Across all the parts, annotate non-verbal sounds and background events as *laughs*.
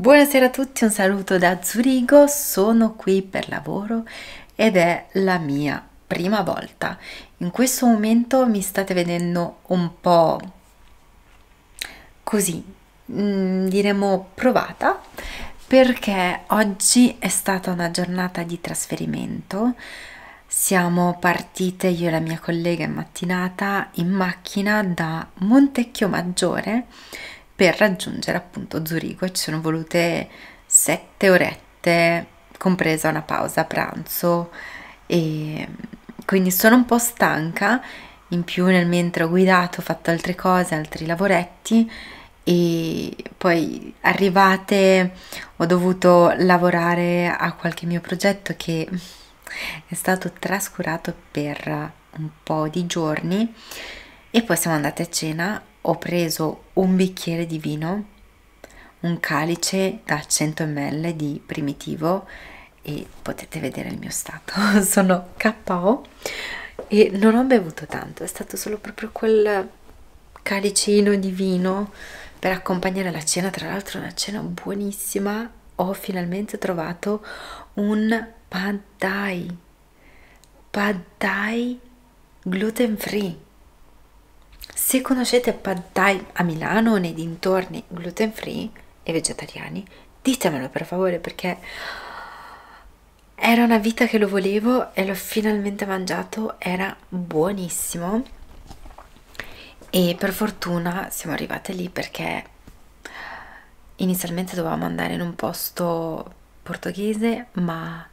Buonasera a tutti, un saluto da Zurigo, sono qui per lavoro ed è la mia prima volta. In questo momento mi state vedendo un po' così, mm, diremo provata, perché oggi è stata una giornata di trasferimento. Siamo partite io e la mia collega in mattinata in macchina da Montecchio Maggiore per raggiungere appunto Zurigo. Ci sono volute sette orette, compresa una pausa pranzo. E quindi sono un po' stanca, in più nel mentre ho guidato ho fatto altre cose, altri lavoretti. E poi arrivate ho dovuto lavorare a qualche mio progetto che è stato trascurato per un po' di giorni. E poi siamo andate a cena ho preso un bicchiere di vino, un calice da 100 ml di primitivo e potete vedere il mio stato, *laughs* sono KO e non ho bevuto tanto, è stato solo proprio quel calicino di vino per accompagnare la cena, tra l'altro una cena buonissima, ho finalmente trovato un pad thai, pad thai gluten free se conoscete pad thai a Milano o nei dintorni gluten free e vegetariani, ditemelo per favore perché era una vita che lo volevo e l'ho finalmente mangiato, era buonissimo. E per fortuna siamo arrivate lì perché inizialmente dovevamo andare in un posto portoghese ma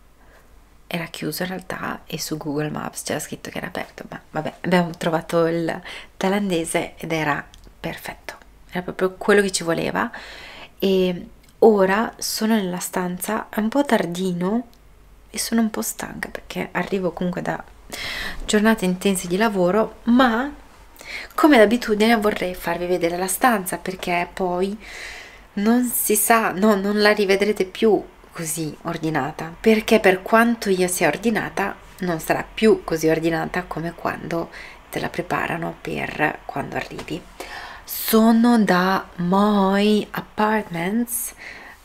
era chiuso in realtà e su Google Maps c'era scritto che era aperto, ma vabbè, abbiamo trovato il thailandese ed era perfetto, era proprio quello che ci voleva. E ora sono nella stanza, è un po' tardino e sono un po' stanca perché arrivo comunque da giornate intense di lavoro, ma come d'abitudine vorrei farvi vedere la stanza perché poi non si sa, no, non la rivedrete più così ordinata perché per quanto io sia ordinata non sarà più così ordinata come quando te la preparano per quando arrivi. Sono da Moi Apartments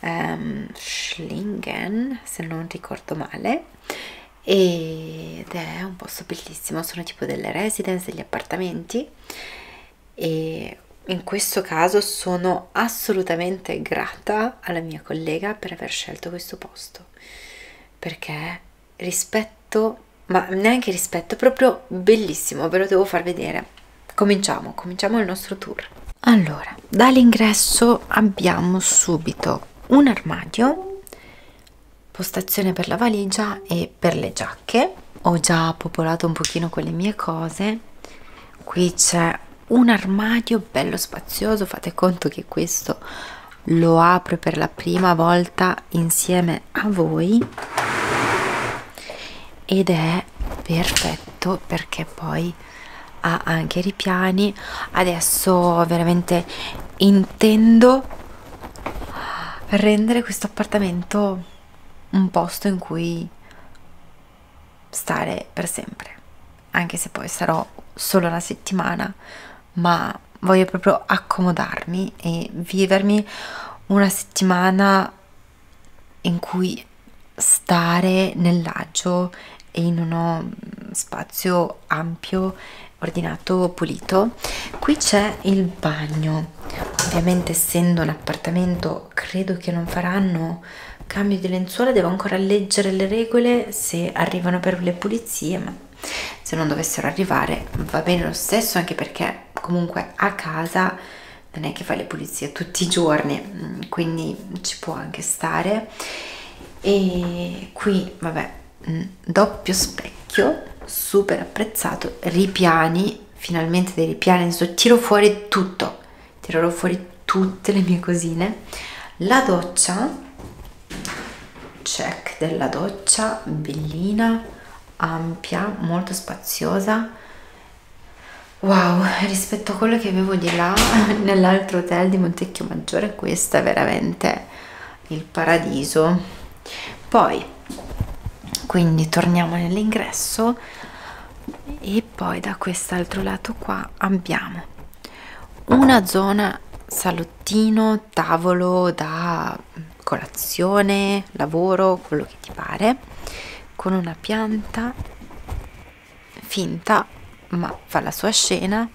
um, Schlingen se non ricordo male ed è un posto bellissimo sono tipo delle residence degli appartamenti e in questo caso sono assolutamente grata alla mia collega per aver scelto questo posto perché rispetto ma neanche rispetto proprio bellissimo ve lo devo far vedere. Cominciamo cominciamo il nostro tour. Allora dall'ingresso abbiamo subito un armadio postazione per la valigia e per le giacche. Ho già popolato un pochino con le mie cose. Qui c'è un armadio bello spazioso fate conto che questo lo apro per la prima volta insieme a voi. Ed è perfetto perché poi ha anche i ripiani. Adesso veramente intendo rendere questo appartamento un posto in cui stare per sempre. Anche se poi sarò solo una settimana ma voglio proprio accomodarmi e vivermi una settimana in cui stare nell'agio e in uno spazio ampio ordinato pulito. Qui c'è il bagno. Ovviamente essendo un appartamento credo che non faranno cambio di lenzuola devo ancora leggere le regole se arrivano per le pulizie ma se non dovessero arrivare va bene lo stesso anche perché comunque a casa non è che fai le pulizie tutti i giorni mm, quindi ci può anche stare. E qui vabbè mm, doppio specchio super apprezzato ripiani finalmente dei ripiani adesso tiro fuori tutto tirerò fuori tutte le mie cosine. La doccia check della doccia bellina ampia molto spaziosa wow rispetto a quello che avevo di là *laughs* nell'altro hotel di Montecchio Maggiore questo è veramente il paradiso. Poi quindi torniamo nell'ingresso e poi da quest'altro lato qua abbiamo una zona salottino, tavolo da colazione, lavoro, quello che ti pare, con una pianta finta ma fa la sua scena,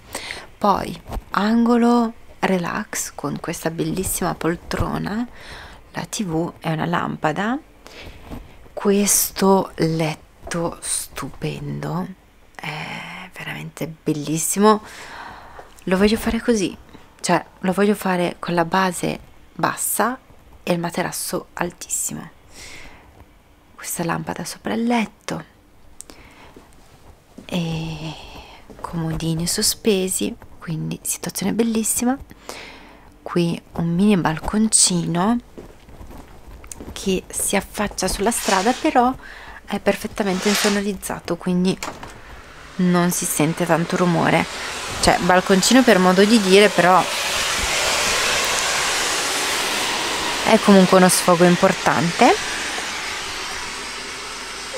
poi angolo relax con questa bellissima poltrona, la tv è una lampada, questo letto stupendo, è veramente bellissimo, lo voglio fare così, cioè lo voglio fare con la base bassa e il materasso altissimo. Questa lampada sopra il letto. E comodini sospesi quindi situazione bellissima. Qui un mini balconcino che si affaccia sulla strada però è perfettamente insonorizzato quindi non si sente tanto rumore. Cioè balconcino per modo di dire però è comunque uno sfogo importante.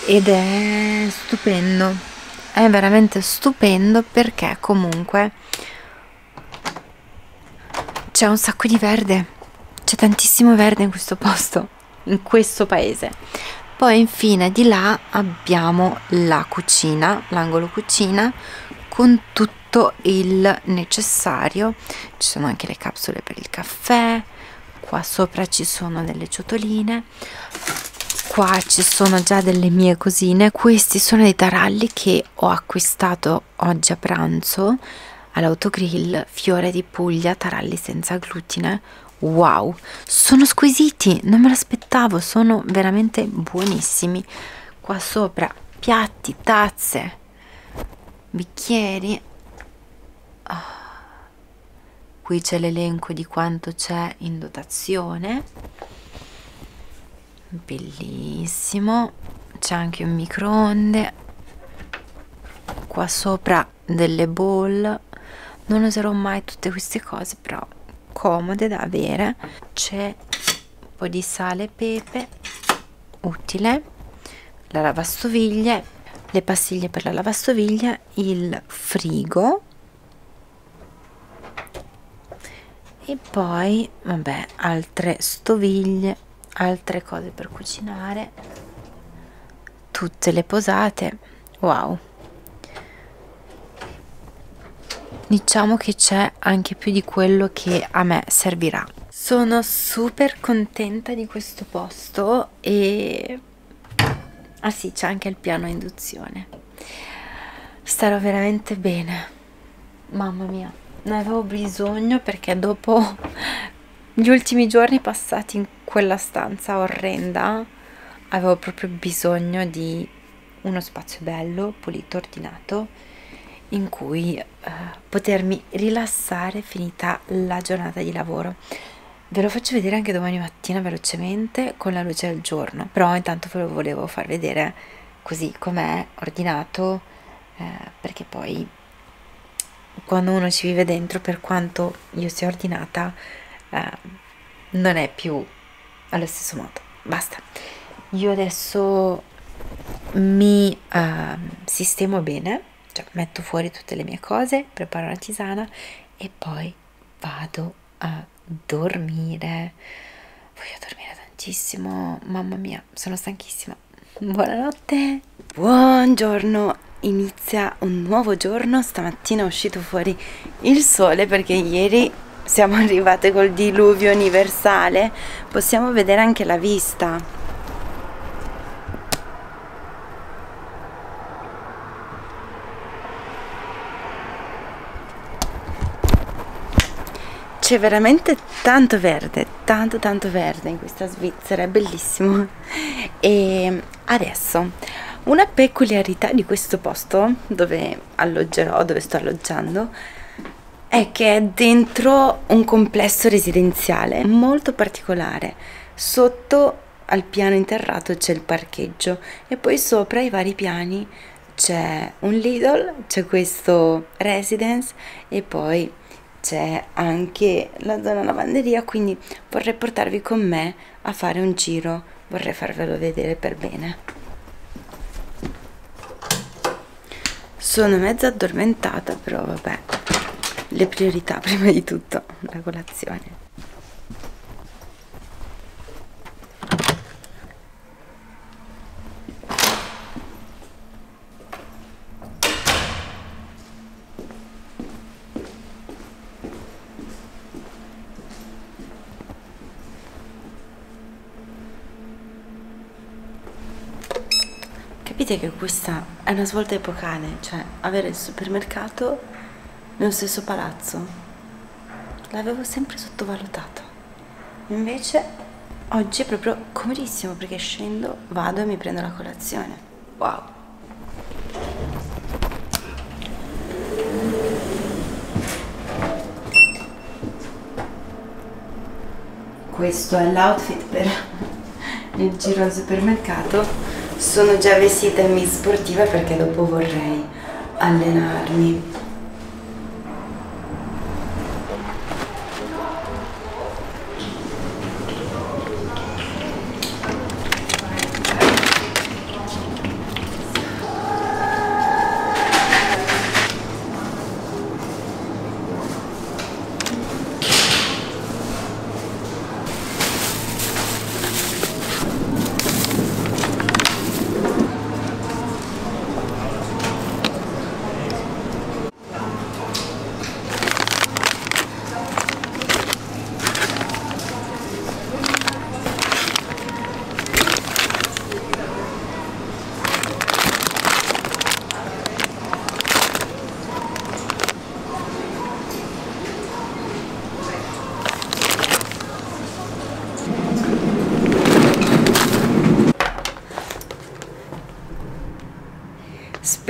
Ed è stupendo è veramente stupendo perché comunque c'è un sacco di verde. C'è tantissimo verde in questo posto in questo paese. Poi infine di là abbiamo la cucina l'angolo cucina con tutto il necessario. Ci sono anche le capsule per il caffè. Qua sopra ci sono delle ciotoline qua ci sono già delle mie cosine. Questi sono dei taralli che ho acquistato oggi a pranzo all'autogrill fiore di Puglia taralli senza glutine. Wow! Sono squisiti non me l'aspettavo sono veramente buonissimi. Qua sopra piatti tazze bicchieri. Oh qui c'è l'elenco di quanto c'è in dotazione bellissimo. C'è anche un microonde. Qua sopra delle bowl. Non userò mai tutte queste cose però comode da avere. C'è un po' di sale e pepe. Utile. La lavastoviglie. Le pastiglie per la lavastoviglie. Il frigo. E poi vabbè altre stoviglie altre cose per cucinare. Tutte le posate. Wow. Diciamo che c'è anche più di quello che a me servirà. Sono super contenta di questo posto e ah sì c'è anche il piano induzione. Starò veramente bene. Mamma mia ne avevo bisogno perché dopo gli ultimi giorni passati in quella stanza orrenda avevo proprio bisogno di uno spazio bello, pulito, ordinato in cui eh, potermi rilassare finita la giornata di lavoro. Ve lo faccio vedere anche domani mattina velocemente con la luce del giorno, però intanto ve lo volevo far vedere così com'è ordinato eh, perché poi quando uno ci vive dentro, per quanto io sia ordinata, eh, non è più allo stesso modo. Basta. Io adesso mi eh, sistemo bene, cioè metto fuori tutte le mie cose, preparo la tisana e poi vado a dormire. Voglio dormire tantissimo, mamma mia, sono stanchissima. Buonanotte. Buongiorno inizia un nuovo giorno, stamattina è uscito fuori il sole perché ieri siamo *laughs* arrivate col diluvio universale, possiamo vedere anche la vista. C'è veramente tanto verde, tanto tanto verde in questa Svizzera, è bellissimo. *laughs* E adesso una peculiarità di questo posto dove alloggerò, dove sto alloggiando, è che è dentro un complesso residenziale molto particolare. Sotto al piano interrato c'è il parcheggio e poi sopra i vari piani c'è un Lidl, c'è questo residence e poi c'è anche la zona lavanderia, quindi vorrei portarvi con me a fare un giro, vorrei farvelo vedere per bene. sono mezza addormentata però vabbè le priorità *laughs* prima di tutto la colazione. Capite che questa è una svolta epocale, cioè avere il supermercato nello stesso palazzo. L'avevo sempre sottovalutato. Invece oggi è proprio comodissimo perché scendo, vado e mi prendo la colazione. Wow! Questo è l'outfit per il giro al supermercato sono già vestita in miss sportiva perché dopo vorrei allenarmi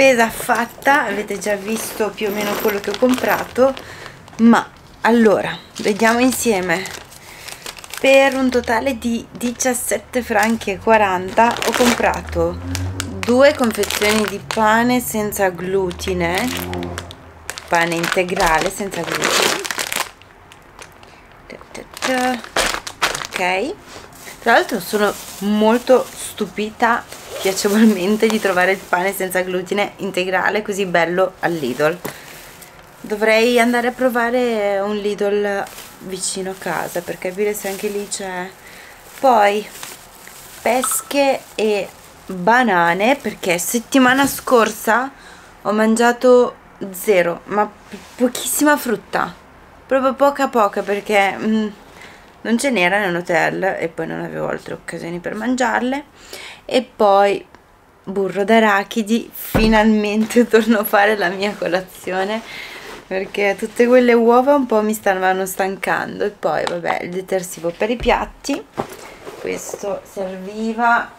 spesa fatta avete già visto più o meno quello che ho comprato ma allora vediamo insieme. Per un totale di 17 franchi e 40 ho comprato due confezioni di pane senza glutine pane integrale senza glutine. Ok. Tra l'altro sono molto stupita piacevolmente di trovare il pane senza glutine integrale così bello al Lidl. Dovrei andare a provare un Lidl vicino a casa per capire se anche lì c'è. Poi pesche e banane perché settimana scorsa ho mangiato zero ma pochissima frutta. Proprio poca poca perché mm, non ce n'era nell'hotel e poi non avevo altre occasioni per mangiarle. E poi burro d'arachidi finalmente *laughs* torno a fare la mia colazione perché tutte quelle uova un po' mi stavano stancando. E poi vabbè il detersivo per i piatti. Questo serviva.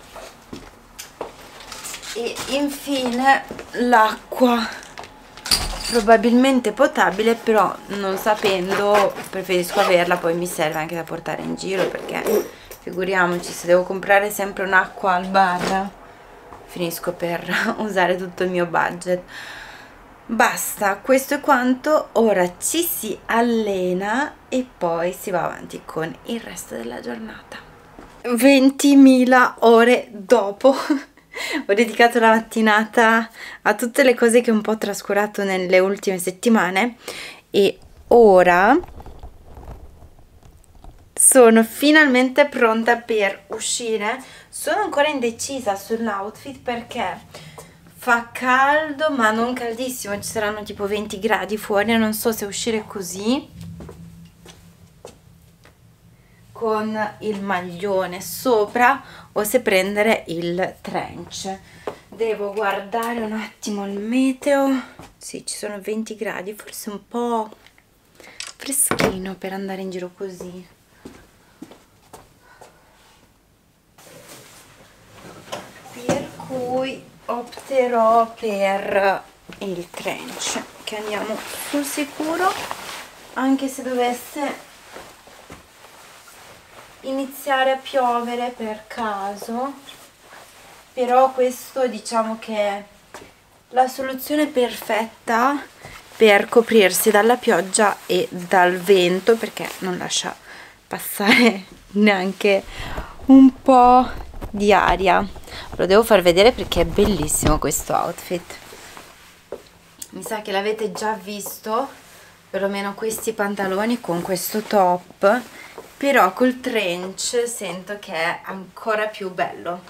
E infine l'acqua probabilmente potabile però non sapendo preferisco averla poi mi serve anche da portare in giro perché figuriamoci se devo comprare sempre un'acqua al bar finisco per *laughs* usare tutto il mio budget. Basta questo è quanto. Ora ci si allena e poi si va avanti con il resto della giornata. 20.000 ore dopo *laughs* *laughs* ho dedicato la mattinata a tutte le cose che ho un po' trascurato nelle ultime settimane e ora sono finalmente pronta per uscire. Sono ancora indecisa sull'outfit perché fa caldo ma non caldissimo. Ci saranno tipo 20 gradi fuori non so se uscire così con il maglione sopra o se prendere il trench. Devo guardare un attimo il meteo. Sì ci sono 20 gradi forse un po' freschino per andare in giro così. Cui opterò per il trench che andiamo sul sicuro anche se dovesse iniziare a piovere per caso però questo diciamo che è la soluzione perfetta per coprirsi dalla pioggia e dal vento perché non lascia passare *laughs* neanche un po' di aria. Lo devo far vedere perché è bellissimo questo outfit. Mi sa che l'avete già visto perlomeno questi pantaloni con questo top però col trench sento che è ancora più bello.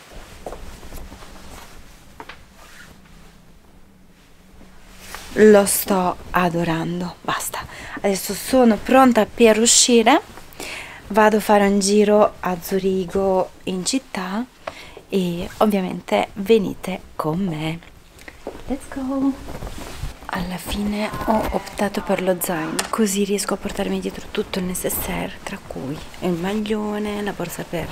Lo sto adorando basta. Adesso sono pronta per uscire. Vado a fare un giro a Zurigo in città e ovviamente venite con me. Let's go alla fine ho optato per lo zaino così riesco a portarmi dietro tutto il necessaire tra cui il maglione la borsa per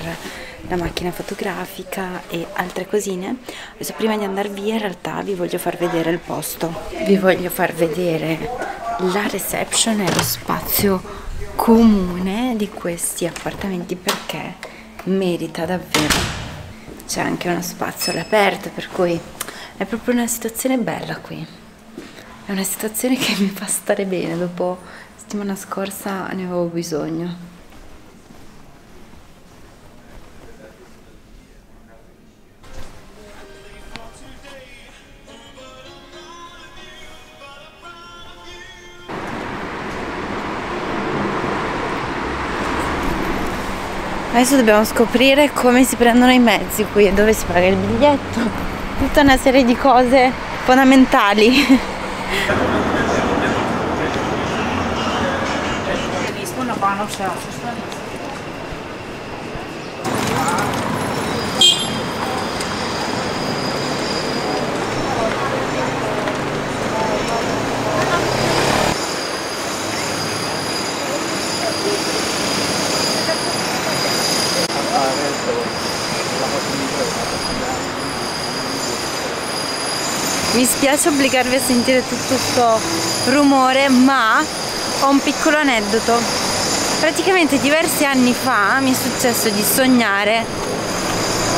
la macchina fotografica e altre cosine. Adesso prima di andare via in realtà vi voglio far vedere il posto. Vi voglio far vedere la reception e lo spazio comune di questi appartamenti perché merita davvero. C'è anche uno spazio all'aperto per cui è proprio una situazione bella qui è una situazione che mi fa stare bene dopo settimana scorsa ne avevo bisogno Adesso dobbiamo scoprire come si prendono i mezzi qui, dove si paga il biglietto, tutta una serie di cose fondamentali. Nismo na Banovče osuštani. Mi spiace obbligarvi a sentire tutto questo rumore ma ho un piccolo aneddoto. Praticamente diversi anni fa mi è successo di sognare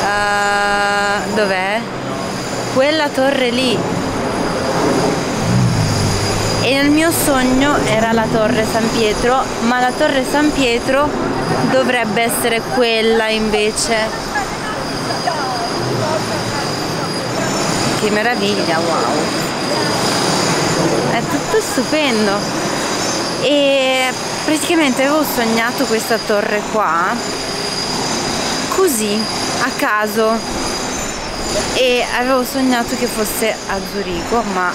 uh, dov'è? quella torre lì. E nel mio sogno era la torre San Pietro ma la torre San Pietro dovrebbe essere quella invece che meraviglia, wow! È tutto stupendo. E praticamente avevo sognato questa torre qua così a caso. E avevo sognato che fosse a Zurigo ma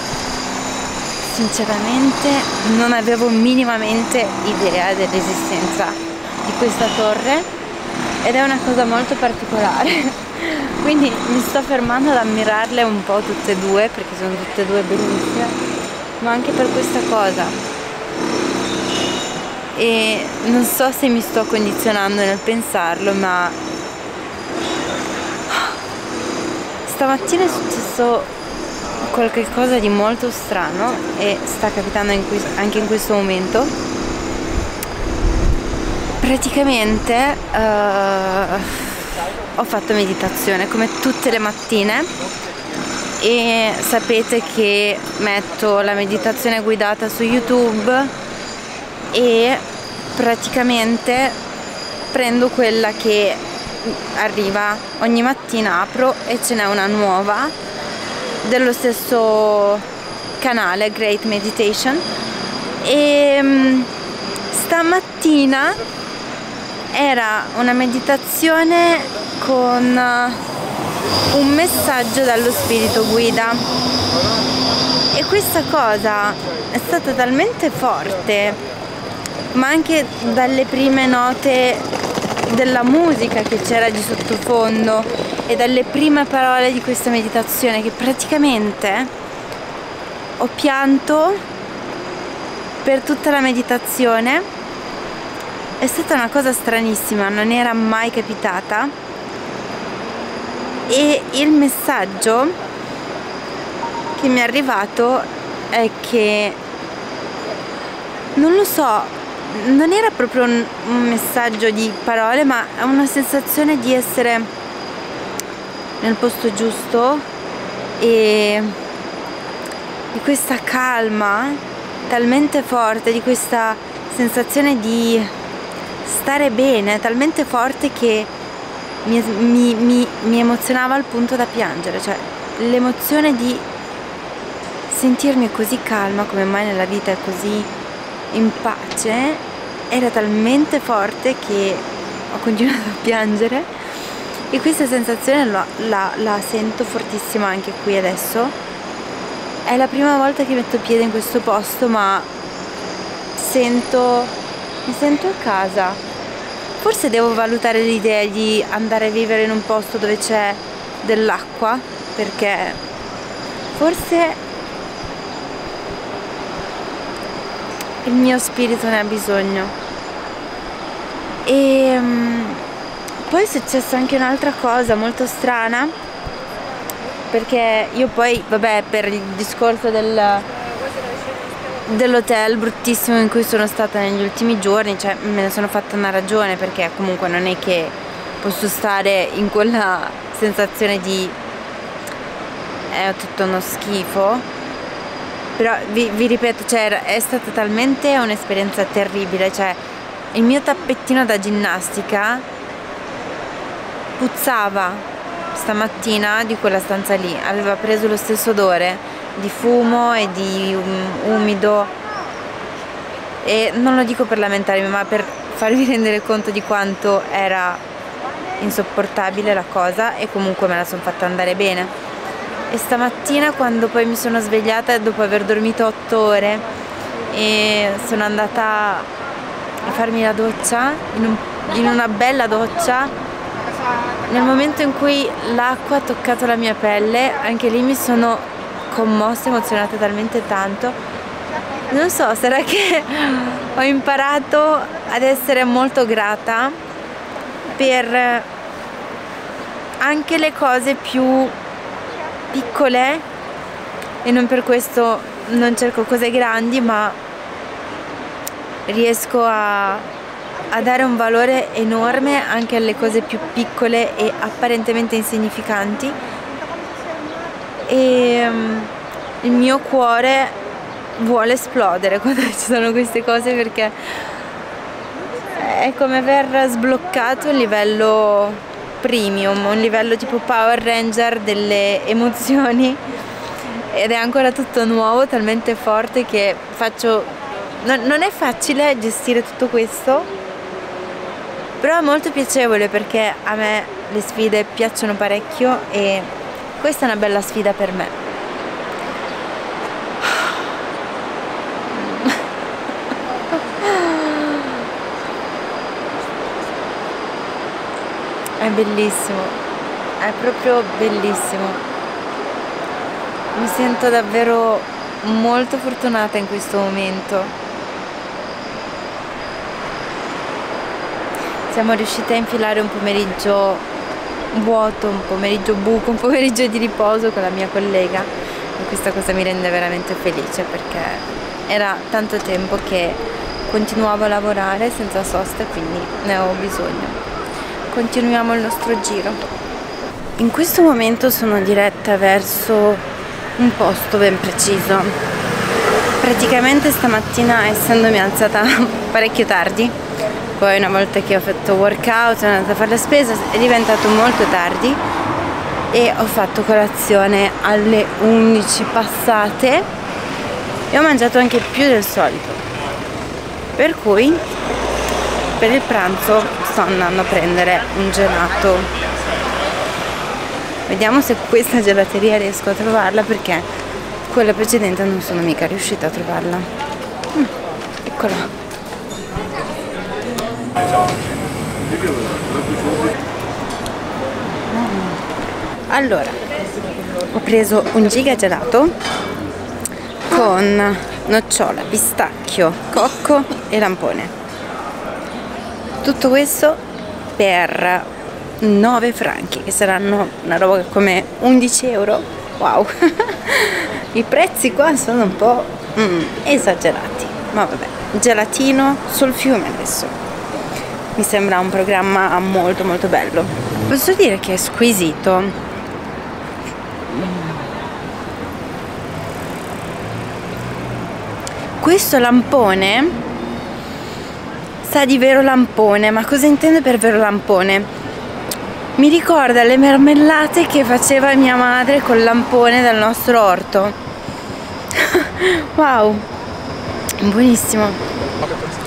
sinceramente non avevo minimamente idea dell'esistenza di questa torre. Ed è una cosa molto particolare *laughs* quindi mi sto fermando ad ammirarle un po' tutte e due perché sono tutte e due bellissime ma anche per questa cosa. E non so se mi sto condizionando nel pensarlo ma stamattina è successo qualcosa di molto strano e sta capitando in anche in questo momento. Praticamente uh, ho fatto meditazione come tutte le mattine. E sapete che metto la meditazione guidata su YouTube e praticamente prendo quella che arriva ogni mattina apro e ce n'è una nuova dello stesso canale Great Meditation. E mm, stamattina era una meditazione con eh, un messaggio dallo spirito guida. E questa cosa è stata talmente forte ma anche dalle prime note della musica che c'era di sottofondo e dalle prime parole di questa meditazione che praticamente ho pianto per tutta la meditazione è stata una cosa stranissima non era mai capitata e il messaggio che mi è arrivato è che non lo so non era proprio un, messaggio di parole ma una sensazione di essere nel posto giusto e di questa calma talmente forte di questa sensazione di stare bene talmente forte che mi, mi, mi, mi emozionava al punto da piangere, cioè l'emozione di sentirmi così calma, come mai nella vita è così in pace era talmente forte che ho continuato a piangere. E questa sensazione la, la, la sento fortissima anche qui adesso. È la prima volta che metto piede in questo posto ma sento mi sento a casa forse devo valutare l'idea di andare a vivere in un posto dove c'è dell'acqua perché forse il mio spirito ne ha bisogno. E um, poi è successa anche un'altra cosa molto strana perché io poi vabbè per il discorso del dell'hotel bruttissimo in cui sono stata negli ultimi giorni cioè me ne sono fatta una ragione perché comunque non è che posso stare in quella sensazione di è tutto uno schifo però vi, vi ripeto cioè, è stata talmente un'esperienza terribile cioè il mio tappettino da ginnastica puzzava stamattina di quella stanza lì aveva preso lo stesso odore di fumo e di um, umido. E non lo dico per lamentarmi ma per farvi *laughs* rendere conto di quanto era insopportabile la cosa e comunque me la sono fatta andare bene. E stamattina quando poi mi sono svegliata dopo aver dormito otto ore e sono andata a farmi la doccia in, un, in una bella doccia nel momento in cui l'acqua ha toccato la mia pelle anche lì mi sono commossa emozionata talmente tanto. Non so sarà che ho imparato ad essere molto grata per anche le cose più piccole e non per questo non cerco cose grandi ma riesco a, a dare un valore enorme anche alle cose più piccole e apparentemente insignificanti e um, il mio cuore vuole esplodere *laughs* quando ci sono queste cose perché è come aver sbloccato il livello premium, un livello tipo Power Ranger delle *laughs* emozioni. Ed è ancora tutto nuovo, talmente forte che faccio... non, non è facile gestire tutto questo, però è molto piacevole perché a me le sfide piacciono parecchio e questa è una bella sfida per me. È bellissimo, è proprio bellissimo. Mi sento davvero molto fortunata in questo momento. Siamo riuscite a infilare un pomeriggio vuoto, un pomeriggio buco, un pomeriggio di riposo con la mia collega e questa cosa mi rende veramente felice perché era tanto tempo che continuavo a lavorare senza sosta quindi ne avevo bisogno continuiamo il nostro giro. In questo momento sono diretta verso un posto ben preciso. Praticamente stamattina essendomi alzata *laughs* parecchio tardi, poi una volta che ho fatto workout, sono andata a fare la spesa, è diventato molto tardi e ho fatto colazione alle 11 passate e ho mangiato anche più del solito. Per cui per il pranzo sto andando a prendere un gelato. Vediamo se questa gelateria riesco a trovarla perché quella precedente non sono mica riuscita a trovarla. Mm, eccola allora ho preso un giga gelato con nocciola, pistacchio, cocco e lampone. Tutto questo per 9 franchi che saranno una roba come 11 euro wow. *laughs* I prezzi qua sono un po' mm, esagerati. Ma vabbè gelatino sul fiume adesso mi sembra un programma molto molto bello posso dire che è squisito questo lampone sa di vero lampone, ma cosa intende per vero lampone? Mi ricorda le marmellate che faceva mia madre col lampone dal nostro orto. *laughs* wow, buonissimo.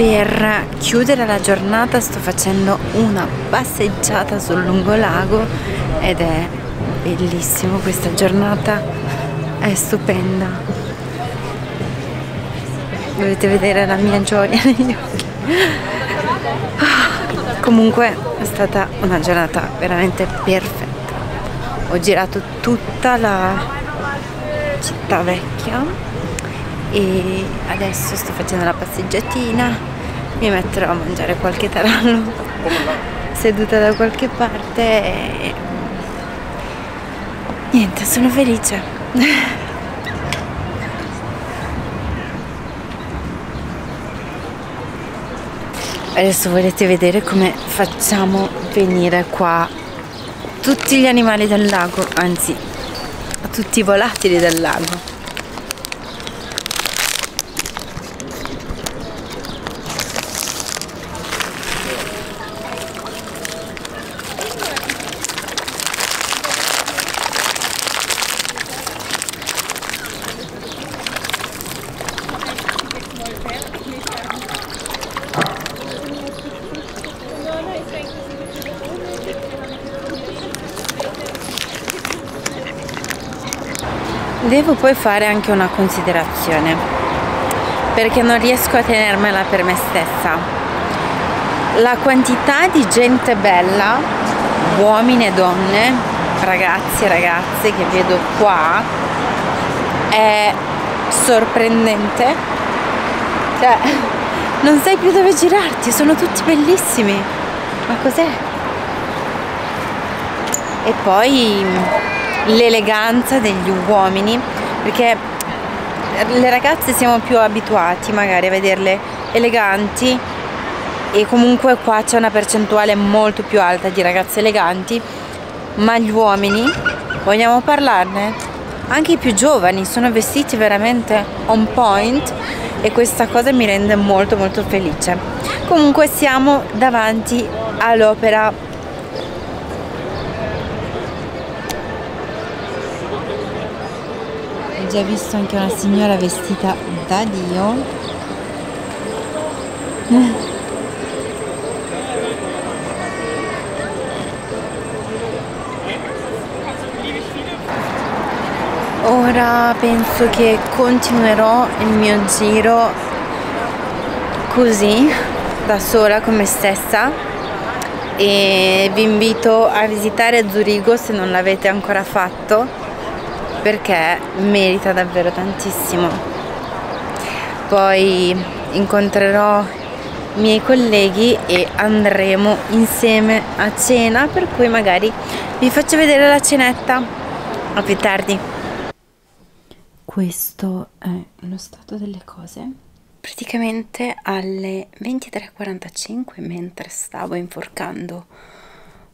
Per chiudere la giornata sto facendo una passeggiata sul lungolago ed è bellissimo questa giornata, è stupenda. Dovete vedere la mia gioia *laughs* negli occhi. Ah, comunque è stata una giornata veramente perfetta. Ho girato tutta la città vecchia e adesso sto facendo la passeggiatina mi metterò a mangiare qualche tarallo. Seduta da qualche parte e niente sono felice. Adesso volete vedere come facciamo venire qua tutti gli animali del lago anzi tutti i volatili del lago Devo poi fare anche una considerazione, perché non riesco a tenermela per me stessa. La quantità di gente bella, uomini e donne, ragazzi e ragazze che vedo qua, è sorprendente. Cioè, non sai più dove girarti, sono tutti bellissimi. Ma cos'è? E poi l'eleganza degli uomini perché le ragazze siamo più abituati magari a vederle eleganti e comunque qua c'è una percentuale molto più alta di ragazze eleganti ma gli uomini vogliamo parlarne? anche i più giovani sono vestiti veramente on point e questa cosa mi rende molto molto felice comunque siamo davanti all'opera già visto anche una signora vestita da Dio. Ora penso che continuerò il mio giro così da sola con me stessa. E vi invito a visitare Zurigo se non l'avete ancora fatto perché merita davvero tantissimo. Poi incontrerò i miei colleghi e andremo insieme a cena per cui magari vi faccio vedere la cenetta a più tardi. Questo è lo stato delle cose. Praticamente alle 23.45 mentre stavo inforcando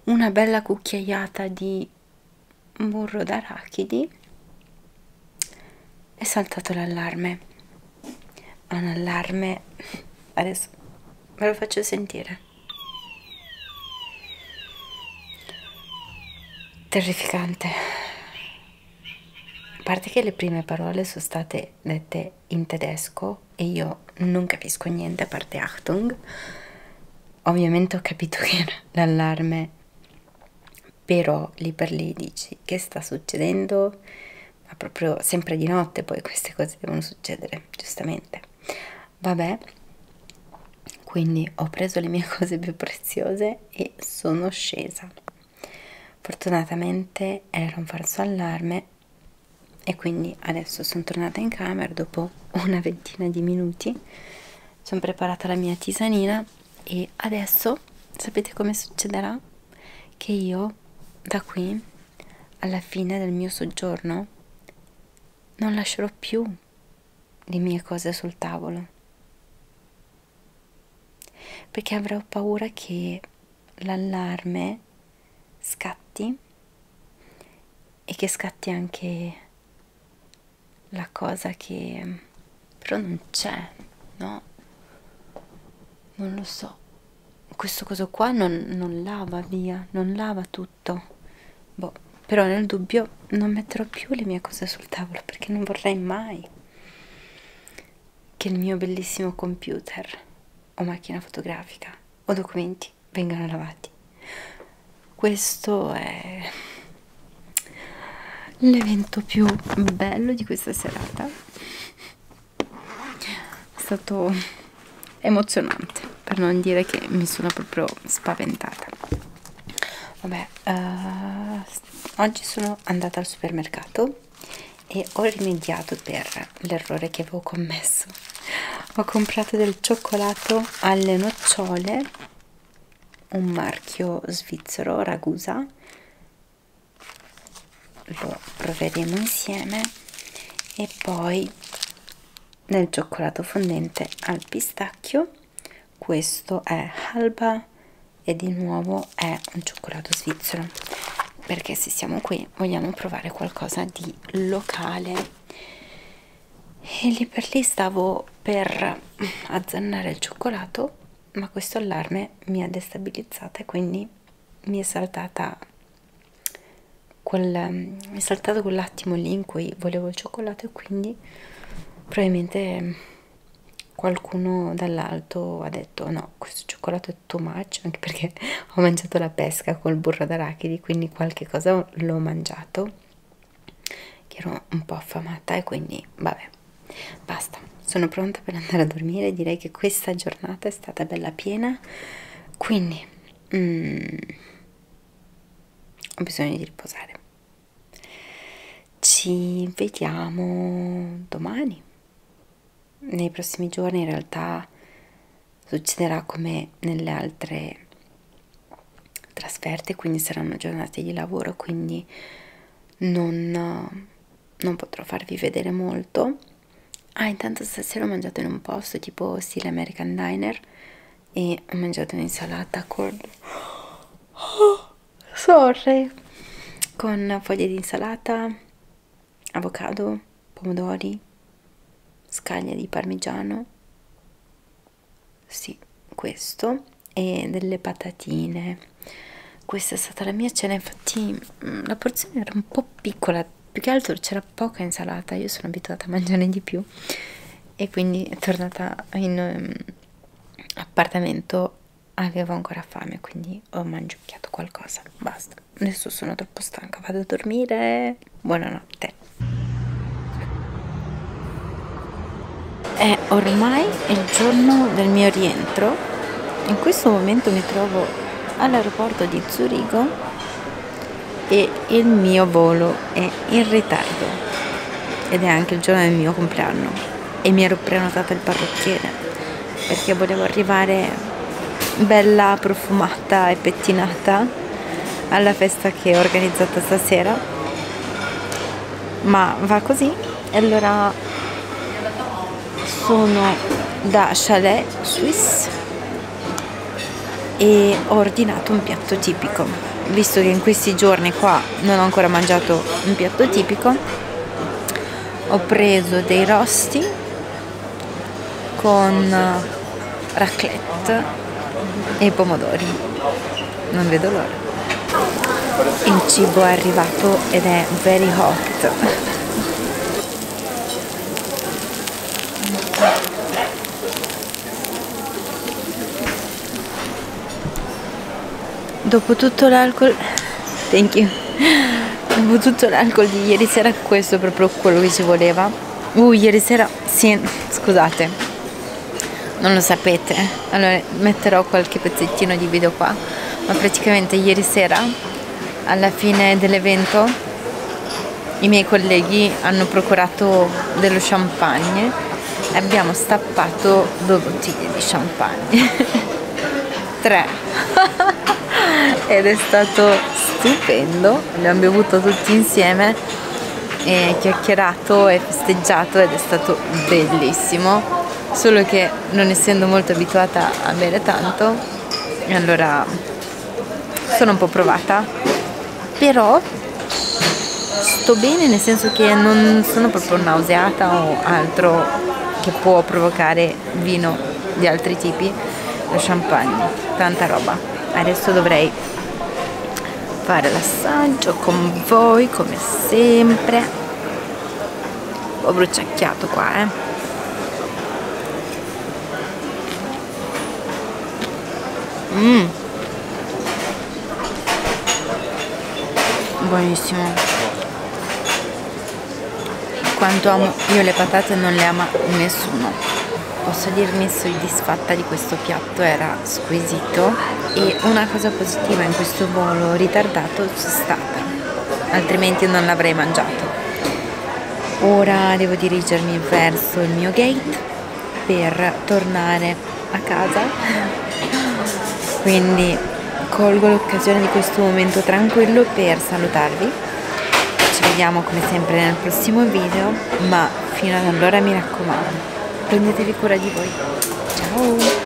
una bella cucchiaiata di burro d'arachidi è saltato l'allarme. Un allarme. Adesso ve lo faccio sentire. Terrificante. Parte che le prime parole sono state dette in tedesco e io non capisco niente a parte Achtung, ovviamente ho capito che era l'allarme, però lì per lì dici che sta succedendo, ma proprio sempre di notte poi queste cose devono succedere, giustamente. Vabbè, quindi ho preso le mie *laughs* cose più preziose e sono scesa. Fortunatamente era un falso allarme e quindi adesso sono tornata in camera dopo *laughs* una ventina di minuti sono preparata la mia tisanina e adesso sapete come succederà? Che io da qui alla fine del mio soggiorno non lascerò più le mie cose sul tavolo perché avrò paura che l'allarme scatti e che scatti anche la cosa che però non c'è, no? Non lo so. Questo coso qua non, non lava via, non lava tutto. Boh, però nel dubbio non metterò più le mie cose sul tavolo perché non vorrei mai che il mio bellissimo computer o macchina fotografica o documenti vengano lavati. Questo è l'evento più bello di questa serata è stato emozionante per non dire che mi sono proprio spaventata vabbè uh, oggi sono andata al supermercato e ho rimediato per l'errore che avevo commesso. Ho comprato del cioccolato alle nocciole un marchio svizzero Ragusa. Lo proveremo insieme. E poi nel cioccolato fondente al pistacchio. Questo è Alba e di nuovo è un cioccolato svizzero perché se siamo qui vogliamo provare qualcosa di locale. E lì per lì stavo per azzannare il cioccolato ma questo allarme mi ha destabilizzata e quindi mi è saltata quel, mi è saltato quell'attimo lì in cui volevo il cioccolato e quindi probabilmente qualcuno dall'alto ha detto no questo cioccolato è too much anche perché *laughs* ho mangiato la pesca col burro d'arachidi quindi qualche cosa l'ho mangiato che ero un po' affamata e quindi vabbè basta. Sono pronta per andare a dormire direi che questa giornata è stata bella piena quindi mm, ho bisogno di riposare. Ci vediamo domani nei prossimi giorni in realtà succederà come nelle altre trasferte quindi saranno giornate di lavoro quindi non, non potrò farvi vedere molto. Ah intanto stasera ho mangiato in un posto tipo stile American Diner e ho mangiato un'insalata con oh, *gasps* sorry con foglie di insalata avocado, pomodori, scaglie di parmigiano, sì, questo, e delle patatine. Questa è stata la mia cena, infatti mm, la porzione era un po' piccola, più che altro c'era poca insalata, io sono abituata a mangiare di più. E quindi tornata in um, appartamento. Avevo ancora fame, quindi ho mangiucchiato qualcosa, basta. Adesso sono troppo stanca, vado a dormire, buonanotte. È ormai il giorno del mio rientro. In questo momento mi trovo all'aeroporto di Zurigo e il mio volo è in ritardo. Ed è anche il giorno del mio compleanno. E mi ero prenotata il parrucchiere perché volevo arrivare bella profumata e pettinata alla festa che ho organizzato stasera. Ma va così e allora sono da Chalet Suisse e ho ordinato un piatto tipico. Visto che in questi giorni qua non ho ancora mangiato un piatto tipico ho preso dei rosti con raclette e pomodori. Non vedo l'ora. Il cibo è arrivato ed è very hot dopo tutto l'alcol thank you. Dopo tutto l'alcol di ieri sera questo è proprio quello che ci voleva. Uh ieri sera sì scusate. Non lo sapete. Allora metterò qualche pezzettino di video qua. Ma praticamente ieri sera alla fine dell'evento i miei colleghi hanno procurato dello champagne. E abbiamo stappato due bottiglie di champagne *laughs* tre. *laughs* Ed è stato stupendo. Abbiamo bevuto tutti insieme e chiacchierato e festeggiato ed è stato bellissimo. Solo che non essendo molto abituata a bere tanto allora sono un po' provata. Però sto bene nel senso che non sono proprio nauseata o altro che può provocare vino di altri tipi champagne tanta roba. Adesso dovrei fare l'assaggio con voi come sempre. Ho bruciacchiato qua eh. Mm. buonissimo. Quanto amo io le patate non le ama nessuno posso dirmi soddisfatta di questo piatto, era squisito e una cosa positiva in questo volo ritardato c'è stata, altrimenti non l'avrei mangiato. Ora devo dirigermi verso il mio gate per tornare a casa, quindi colgo l'occasione di questo momento tranquillo per salutarvi. Ci vediamo come sempre nel prossimo video, ma fino ad allora mi raccomando prendetevi cura di voi. Ciao!